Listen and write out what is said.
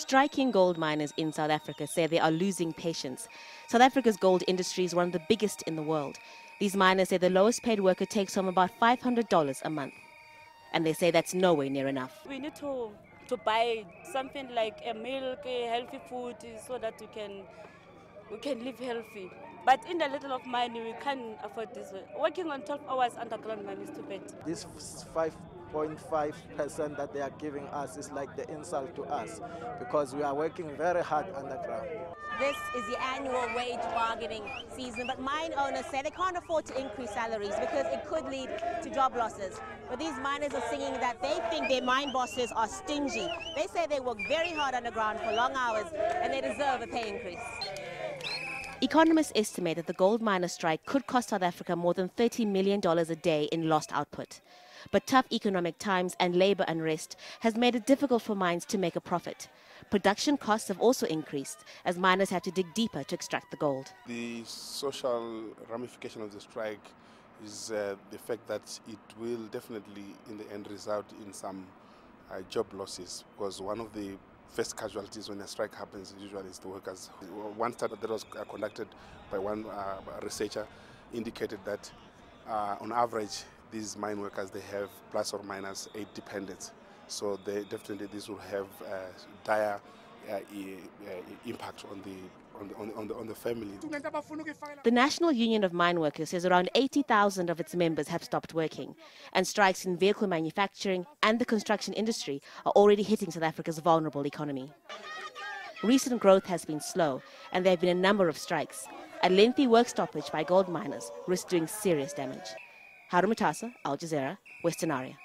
Striking gold miners in South Africa say they are losing patience. South Africa's gold industry is one of the biggest in the world. These miners say the lowest paid worker takes home about $500 a month. And they say that's nowhere near enough. We need to, to buy something like a milk, a healthy food, so that we can, we can live healthy. But in the little of money, we can't afford this. Working on 12 hours underground mine is too bad. This 5.5% that they are giving us is like the insult to us because we are working very hard underground. This is the annual wage bargaining season, but mine owners say they can't afford to increase salaries because it could lead to job losses. But these miners are singing that they think their mine bosses are stingy. They say they work very hard underground for long hours and they deserve a pay increase. Economists estimate that the gold miner strike could cost South Africa more than $30 million a day in lost output. But tough economic times and labor unrest has made it difficult for mines to make a profit. Production costs have also increased as miners have to dig deeper to extract the gold. The social ramification of the strike is uh, the fact that it will definitely, in the end, result in some uh, job losses because one of the first casualties when a strike happens usually is the workers. One study that was conducted by one uh, researcher indicated that uh, on average these mine workers they have plus or minus eight dependents. So they definitely this will have uh, dire uh, Uh, uh, impact on the on the, the, National Union of Mine Workers says around 80,000 of its members have stopped working, and strikes in vehicle manufacturing and the construction industry are already hitting South Africa's vulnerable economy. Recent growth has been slow, and there have been a number of strikes. A lengthy work stoppage by gold miners risks doing serious damage. Haru Mutasa, Al Jazeera, Westonaria.